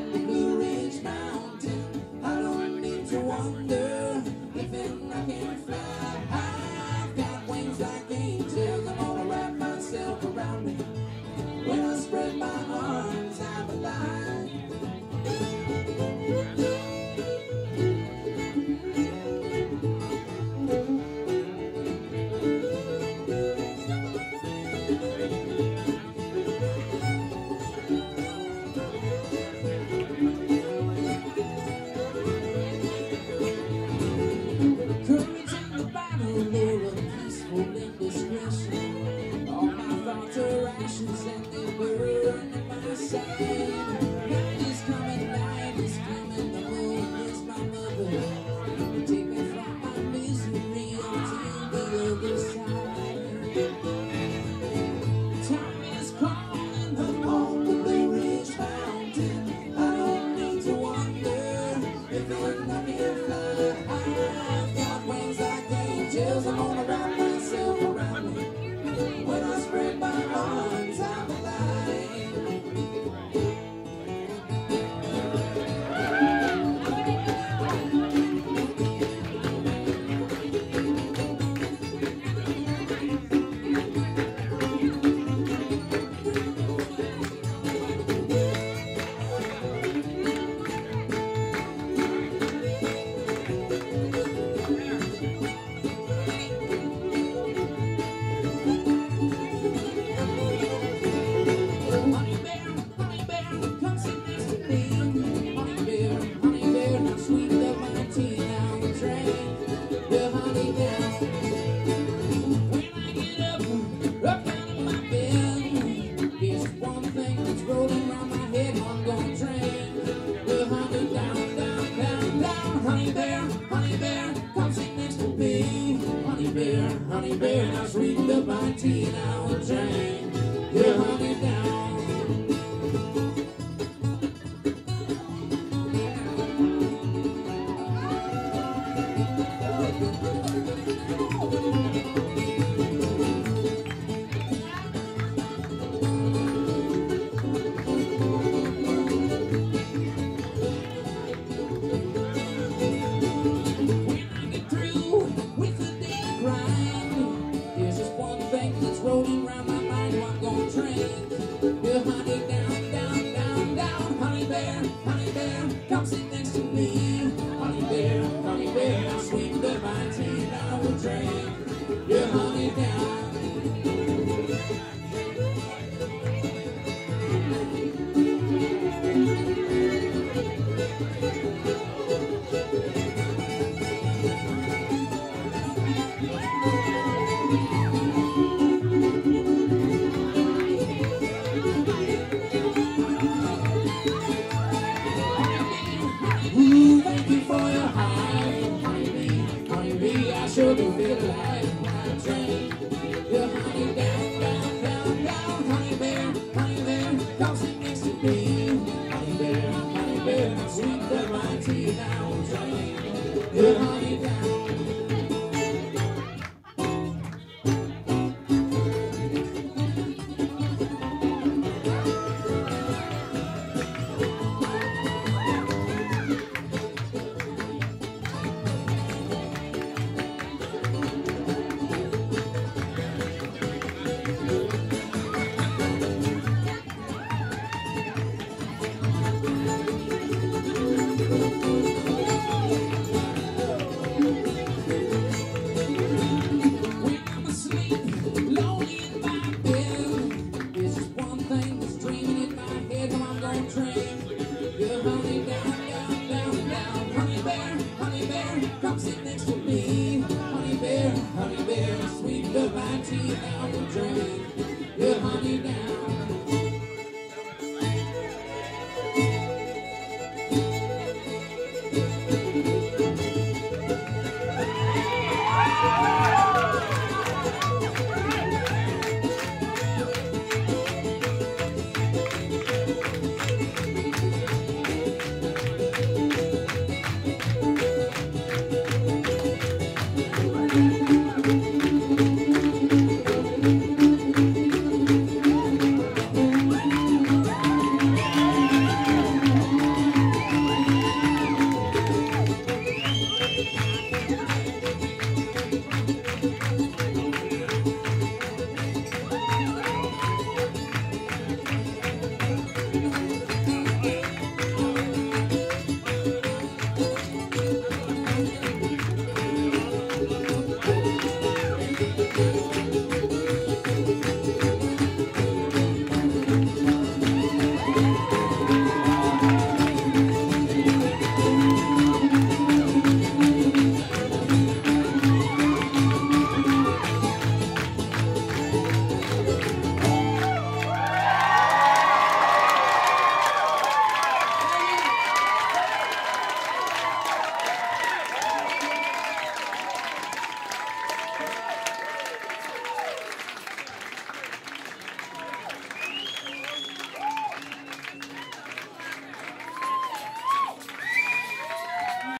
Hallelujah. baby, better sweeten the party I and drink. Yeah.